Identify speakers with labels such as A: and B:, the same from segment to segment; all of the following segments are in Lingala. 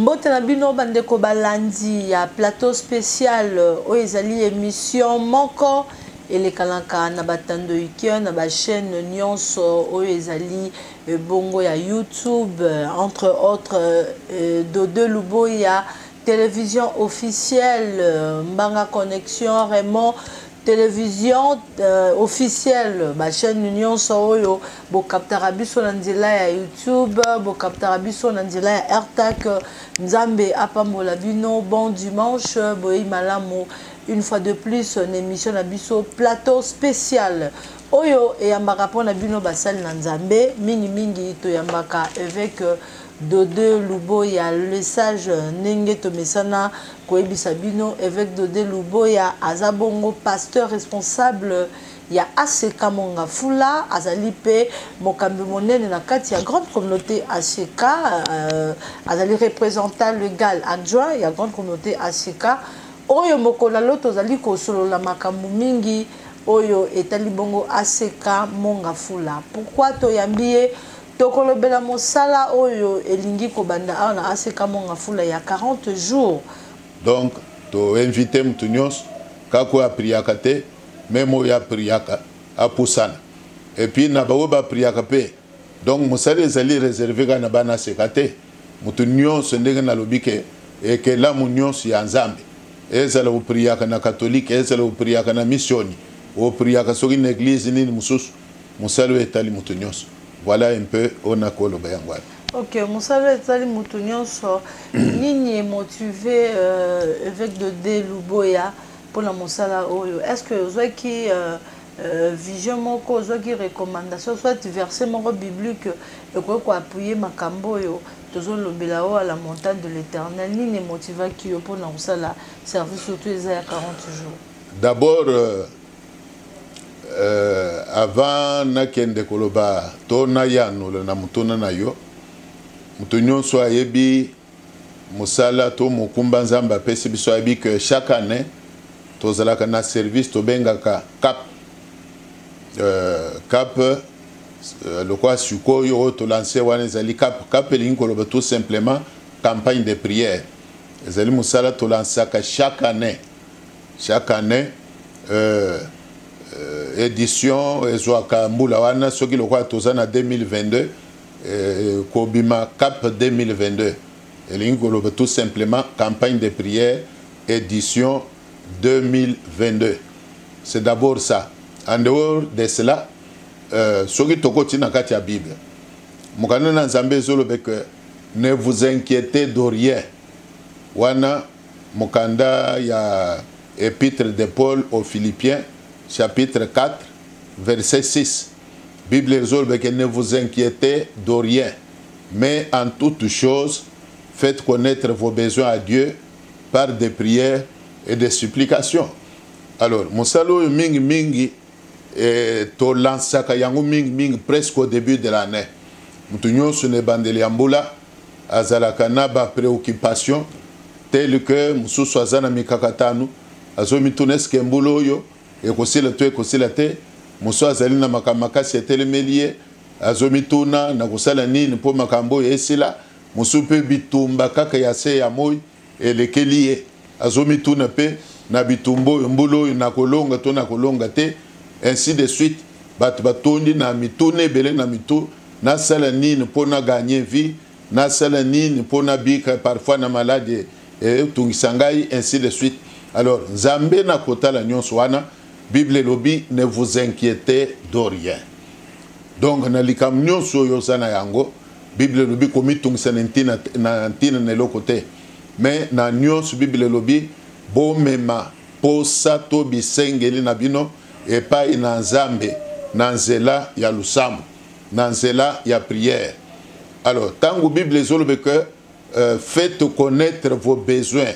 A: mbote na bino bandeko balandi ya plateau spécial euh, oyo ezali émission moko elekanaka na batandoike na bachaîne nyonso oyo ezali euh, bongo ya youtube euh, entre autres dode luboya télévision officielle mbanga connexion raymond television euh, officielle bachaîne nyonso oyo bokaptaka biso na nzela ya youtube bokaptaka biso na nzela ya airtak nzambe apambola bino bon dimanche boyei malamu une fois de plus na émission na biso plateau spécial oyo eyambaka mpo na bino basali na nzambe mingimingi toyambaka évêque Dode Luboya le sage ndenge tomesana koyebisa bino Eveque Dode Luboya aza bongo pasteur responsable ya ACK Mongafula azali mpe mokambi monene na kati ya grande communauté ACK euh, azali représentant legal adjoint ya grande communauté ACK oyo mokolo na loto ozali kosolola makambo mingi oyo etali bongo ACK Mongafula pourquoi toyambi ye Tokolobela mosala oyo elingi kobanda awa na ACK Mongafula ya 40 jours.
B: Donc to invite mutu nyonso kaka oyo apriyaka te meme oyo apriyaka apusana epuis na baoyo bapriyaka mpe donc mosala ezali reserve kaka na bana seka te moto nyonso ndenge nalobi ke ekelamu nyonso ya nzambe ezala opriyaka na katolike ezala opriyaka na misioni opriyaka soki na eglize nini mosusu mosala oyo etali moto nyonso voilà un peu oyo nakoloba yango wana
A: ok mosala etali moto nyonso nini emotive euh, évêque de de luboya mpona mosala oyo est ce que ozwaki euh, euh, vision moko ozwaki recommandation soit verset moko biblique ekoki koappuye makambo oyo tozolobela oyo à la montagne de l'éternel nini emotivaki yo mpona kosala service oyo to eza ya 40 jours
B: d'abord euh, euh, avant nakende koloba to nayanola na motuna na yo moto nyonso ayebi mosala to mokumba nzambe apesi biso ayebi ke chaque année tozalaka na service tobengaka cap euh, cap euh, lokola sikoyo oyo tolanse wana ezali cap cap elingi koloba tout simplement campagne de prière ezali mosala tolansaka chaque année chaque année euh, euh, édition ezwaka mbula wana soki lokola toza na 2022 euh, kobima cap 2022 elingi koloba tout simplement campagne de prière édition 2022 c'est d'abord ça en dehors de cela euh, soki tokoti na kati ya bible mokanda na nzambe ezolobe que ne vous inquiétez de rien wana Mokanda ya Epitre de Paul aux Philippiens, chapitre 4, verset 6. Biblia ezoloba ke ne vous inquiétez de rien, mais en toute chose faites connaître vos besoins à Dieu par des prières et des supplications. Alors, mosala oyo mingi mingi eh, tolansaka yango mingi mingi presque au début de l'année. Moto nyonso na ebandeli ya mbula azalaka na ba preoccupation tel que mosusu aza na mikakatano azomituna eske mbula oyo ekosila to ekosila te mosusu azali na makambo makasi etelemeli ye azomituna nakosala nini mpo makambo oyo esila mosusu mpe bitumba kaka ya se ya moi elekeli ye azomituna mpe na bitumba oyo mbula oyo nakolonga to nakolonga te ainsi de suite bato batondi na mituna ebele na mitu nasala nini mpo na gagne vie nasala nini mpo nabika parfois na malade etungisa eh, ngai ainsi de suite alors nzambe na kotala nyonso wana bible elobi ne vous inquiétez de rien donc na likambo nyonso oyo oza na yango Biblia elobi komitungisa na ntina na ntina na eloko te, me na nyonso Biblia elobi bomema posa to bisengeli na bino epai na Nzambe na nzela ya losambo, na nzela ya prière. Alors, tango Biblia ezolobe que euh, faites connaître vos besoins,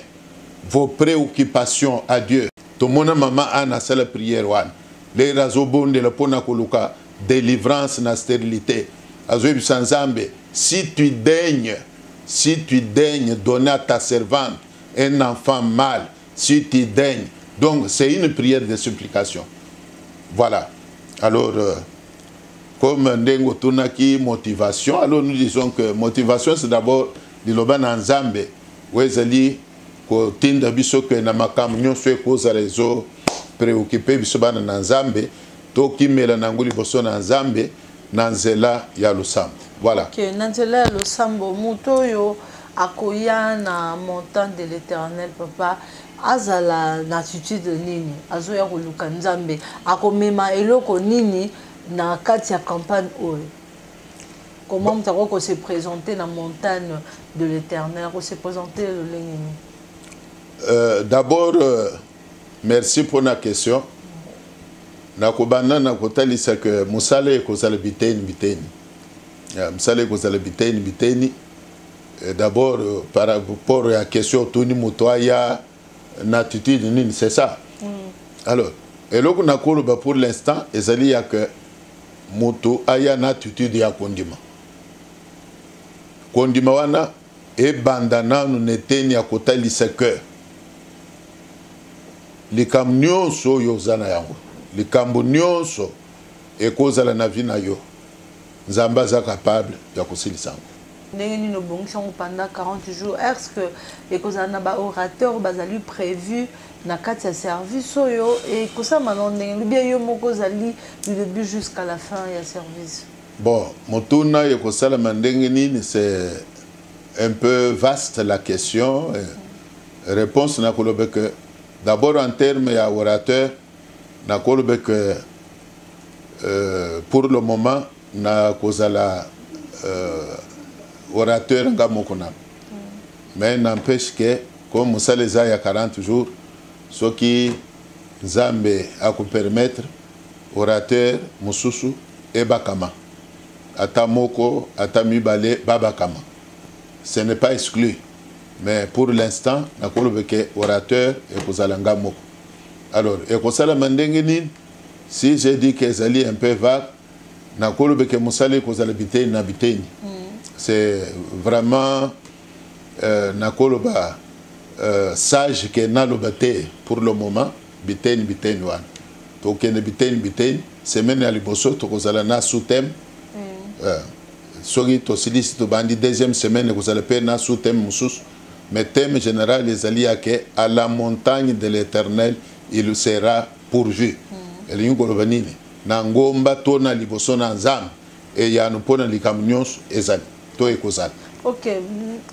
B: vos préoccupations à Dieu. Tomona mama Anna asala prière wana. Lera azobondela pona koluka delivrance na sterilite azoyebisa nzambe si tu daigne si tu daigne donner à ta servante un enfant mâle si tu daigne donc c'est une prière de supplication voilà alors euh, comme ndenge otunaki motivation alors nous disons que motivation c'est d'abord liloba na nzambe oyo ezali kotinda biso ke na makambo nyonso ekozala ezo préoccupe biso bana na nzambe tokimela na yango liboso na nzambe na nzela ya losambo voilà
A: okay, na nzela ya losambo moto oyo akoya na montant de l'éternel papa azala na attitude nini azoya koluka nzambe akomema eloko nini na kati ya campagne oyo comment moto akoki kose présente na montagne de l'éternel kose présente lolenge nini
B: euh, d'abord euh... merci mpo na question nakobanda na kotalisa ke mosala ekozala biteni biteni mosala ekozala biteni biteni eh, d'abord euh, par rapport ya question otuni moto aya na attitude nini c'est ça mm. alors eloko nakoloba pour l'instant ezali ya ke moto aya na attitude ya kondima kondima wana Ebanda nanu na eteni ya kotalisa que likambo nyonso oyo oza na yango likambo nyonso ekozala na vie na yo nzambe aza capable ya kosilisa yango
A: ndenge nini obongisi yango pendant 40 jours est ce que ekozala na baorateur bazali prévu na kati ya service oyo ekosalama nao ndenge lobi yo moko ozali du début jusqu'à la fin ya service
B: Bon, motuna ekosalama ndenge nini c'est un peu vaste la question. Réponse na kolobe que d'abord en terme ya orateur na kolobe que euh, pour le moment na kozala euh, orateur nga moko na mais n'empêche que comme mosala eza ya 40 jours soki nzambe akopermettre orateur mosusu ebakama ata moko ata mibale babakama ce n'est pas exclu mais pour l'instant nakoloba ke orateur ekozala nga moko alors ekosalama ndenge nini si j'ai dit que ezali un peu vague nakoloba ke mosala ekozala biteni na biteni mm. c'est vraiment euh, nakoloba euh, sage ke naloba te pour le moment biteni biteni wana tokende biteni biteni semaine ya liboso tokozala na sous thème mm. euh, soki tosilisi tobandi deuxième semaine ekozala mpe na sous thème mosusu mais thème général ezali ya ke à la montagne de l'éternel il sera pourvu mm. elingi koloba nini na ngomba to na liboso na nzambe eyano mpo na likambo nyonso ezali to ekozala
A: ok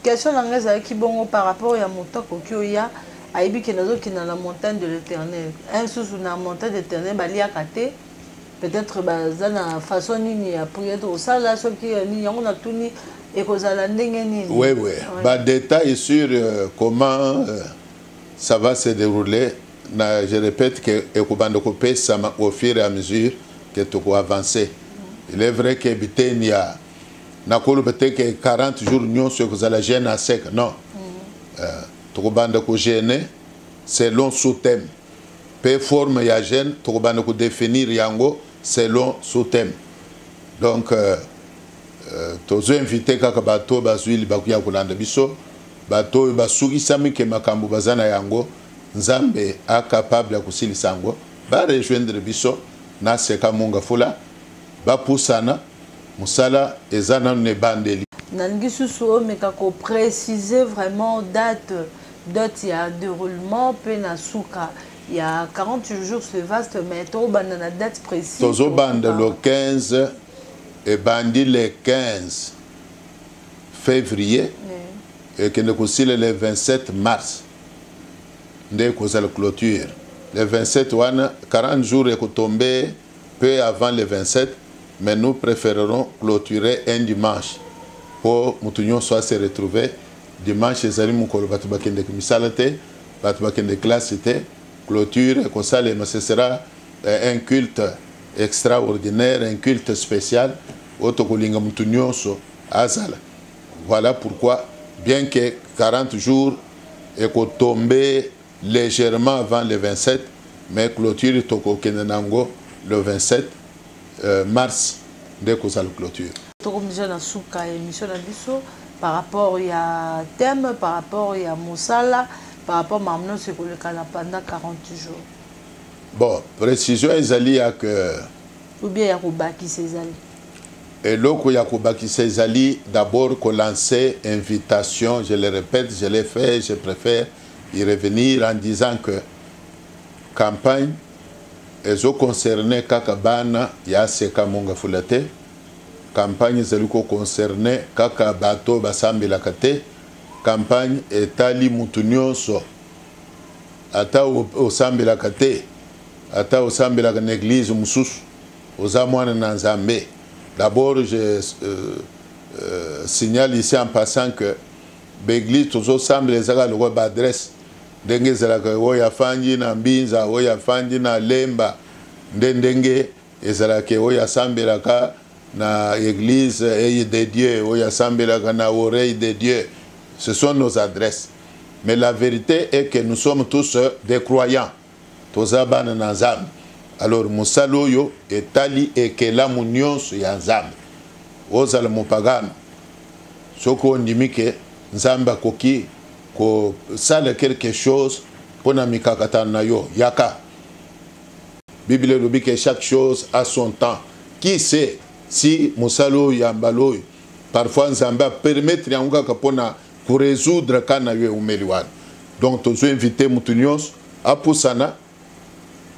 A: question na ngai ezalaki bongo par rapport ya moto akoki oya ayebi ke nazokenda na montagne de l'éternel un susu na montagne de l'éternel baliaka te peut-être baza na façon nini ya prière tokosala soki nini yango natuni ekozala ndenge nini
B: oui oui ouais. badetail sur euh, comment euh, ça va se derouler na je repète que ekobanda kopesama au fur et à mesure que toko avancer il est vrai que biteni ya nakoloba te que 40 jours nyonso ekozala gene à sec non mm. euh, tokobanda kogene selon sous thème mpe forme ya gene tokobanda kodefinir yango selon sous thème donc euh, euh, tozo invite kaka bato bazwi libaku ya kolanda biso Bato oyo basukisami ke makambo baza na yango Nzambe a capable ya kosilisa yango ba rejoindre biso na Seka Munga Fula ba pusana musala eza nanu na ebandeli.
A: Nalingi susu omeka ko preciser vraiment date date ya deroulement pe na suka ya 48 jours c'est vaste mais tobanda na date precise.
B: Tozobanda le 15 ebandi le 15. fevrier ekende kosila le 27 mars nde ekozala clôture le 27 wana 40 jours ekotombe peu avant le 27 mais nous préférerons clôturer un dimanche mpo moto nyonso ase retrouver dimanche ezali mokolo bato bakendeke misala te bato bakende classe te clôture ekosalema ce sera euh, un culte extraordinaire un culte spécial oyo tokolinga moto nyonso azala voilà pourquoi bien que 40 jours ekotombe légèrement avant le 27 mais clôture tokokende na yango le 27 euh, mars nde kozala clôture
A: tokomija na suka ya émission na biso par rapport ya thème par rapport ya mosala par rapport makambo nyonso ekolekana pendant 40 jours
B: bon précision ezali ya que
A: ou bien ya kobakisa ezali
B: eloko ya kobakisa ezali d'abord kolancer invitation je le répète je l'ai fait je préfère y revenir en disant que campagne ezo concerne kaka bana ya seka mongafula te campagne ezali koconcerne kaka bato basambelaka te campagne etali motu nyonso ata osambelaka te ata osambelaka na eglise mosusu oza mwana na nzambe d'abord je euh, euh, signale ici en passant que baeglise tozosambela ezalaka lokola baadresse ndenge ezalaka oyo afandi na mbinza oyo afandi na lemba nde ndenge ezala ke oyo asambelaka na eglise eye de dieu oyo asambelaka na oreille de dieu ce sont nos adresses mais la vérité est que nous sommes tous des croyants toza bana na nzambe alors mosala oyo etali ekelamu nyonso ya nzambe ozala mopagano soki ondimi ke nzambe akoki kosala quelque chose mpo na mikakatano na yo yaka biblia elobi ke chaque chose a son temps qui sait si mosala oyo ya mbala oyo parfois nzambe apermettre yango kaka mpona koresoudre ka na yo eumeli wana donc tozo invite motu nyonso apusana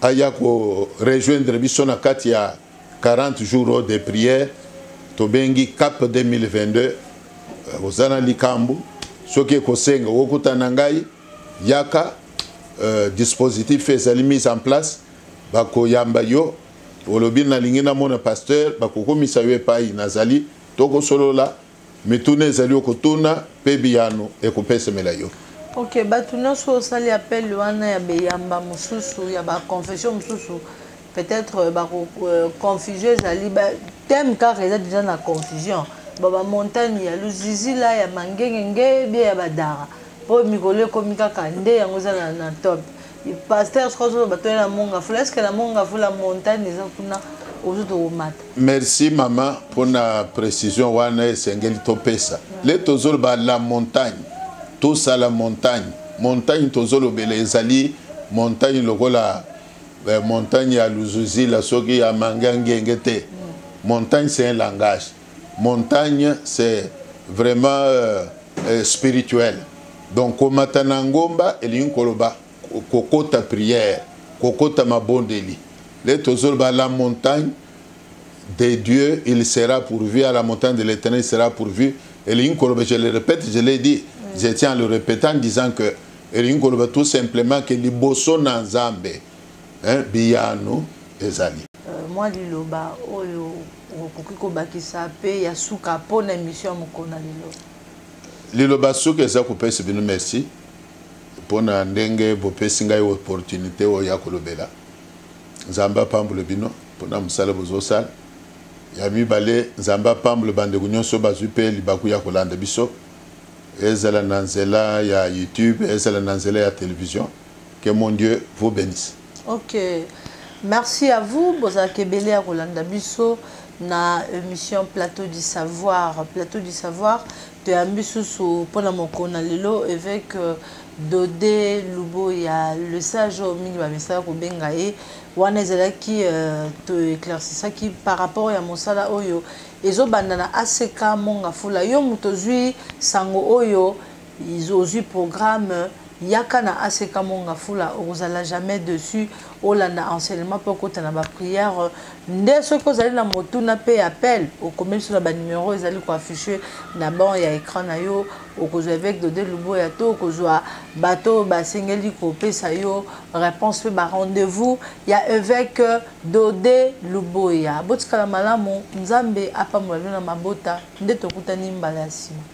B: aya korejoindre biso na kati ya 40 jours de prière tobengi cap 2022 euh, oza na likambo soki ekosenga okutana ngai yaka euh, dispositif ezali mise en place bakoyamba yo olobi nalingi namona pasteur bakokomisa yo epai nazali tokosolola mituna ezali okotuna mpe biyano ekopesemela yo
A: ok bato nyonso osali appel wana ya beyamba mosusu ya baconfession mosusu peut-être euh, bakoconfusion euh, ezali thème kaka eza déjà na confusion babamontagne ya luzizila ya mangengenge bie ya badara oyo mikolo ekomi kaka nde yango eza na, na top pasteur soki ozoloba toye na mongafula eske na mongafula montagne eza kuna ozo tokomata
B: merci mama mpona précision wana esengeli topesa le tozoloba la montagne tosala montagne montagne tozolobela ezali montagne lokola eh, montagne ya luzuzila soki ya mangiangenge te mm. montagne c'est un langage montagne c'est vraiment euh, euh, spirituel donc komata na ngomba elingi koloba kokota prière kokota mabondeli le tozoloba la montagne de Dieu il sera pourvu à la montagne de l'éternel il sera pourvu elingi koloba je le répète je l'ai dit mm. je tiens à le répéter en disant que elingi koloba tout simplement que liboso na nzambe eh, biyano ezali
A: euh, mwa liloba oyo okoki kobakisa mpe ya suka mpo na émission mokolo na lelo
B: liloba suka eza kopesa bino merci mpo na ndenge bopesi ngai opportunité oyo ya kolobela nzambe apambole bino mpo na mosala bozosala ya mibale nzambe apambole bandeko nyonso bazwi mpe libaku ya kolanda biso ezala na nzela ya youtube ezala na nzela ya televizio que mon Dieu vous bénisse.
A: Ok, merci à vous. Bozalaki ebele ya kolanda biso na émission Plateau du Savoir. Plateau du Savoir, toyambi susu mpo na mokolo na lelo évêque euh, Dode Luboya, le sage oyo mingi bamesaka kobenga ye wana ezalaki euh, toéclaircisaki par rapport ya mosala oyo ezobanda na ACK Mongafula. Yo moto ozwi sango oyo ozwi programme yaka na aseka mongafula okozala jamais dessus olanda enseignement mpe okota na baprière nde soki ozali na motuna mpe appel okomeli so na banumero ezali koaffiche na ban ya écran na yo okozwa évêque dode luboya to okozwa bato oyo basengeli kopesa yo réponse mpe barendez-vous ya évêque dode luboya botikala malamu nzambe apambola bino na mabota nde tokutani mbala ya nsima